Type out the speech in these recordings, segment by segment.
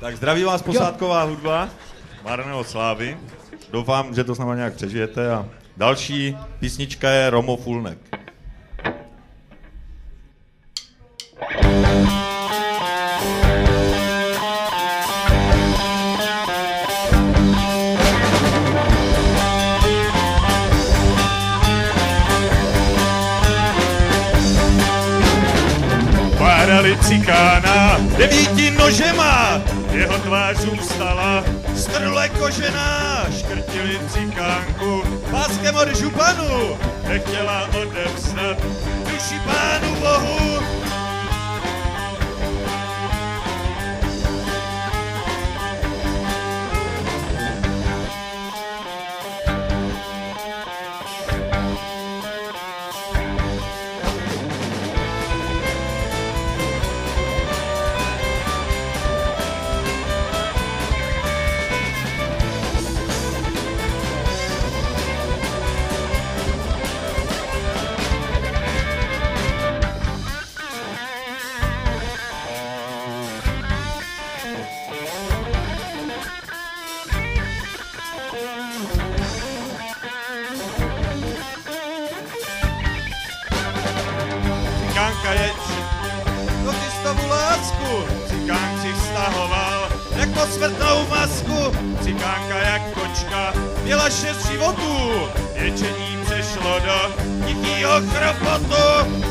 Tak zdraví vás posádková hudba Marného Slávy. Doufám, že to s náma nějak přežijete. A další písnička je Romo Fulnek. Pádali cikána devíti nožema, jeho tvář zůstala strle kožená. Škrtili cikánku páskem od županu, nechtěla odepsat duši pánu bohu. Jako smrtnou masku. Cikánka jak kočka měla šest životů. Ječením přešlo do tichýho chropotu.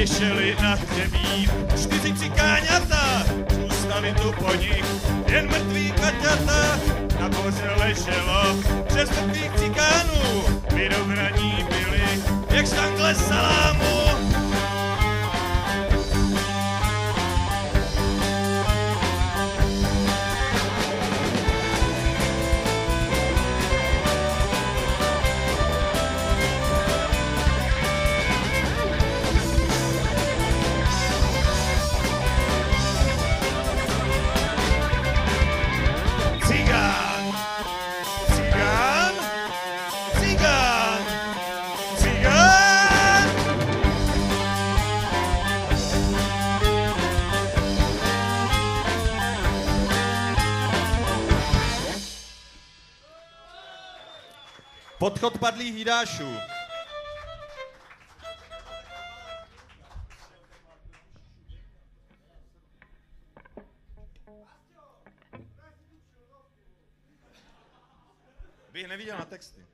Věšeli nad hřebín čtyři cikáňata, zůstali tu po nich jen mrtví kaťata. Na koře leželo přes mrtvých cikánů, vyrovnaní byli jak stangle salámu. Podchod padlých jídášů. Bych neviděl na texty.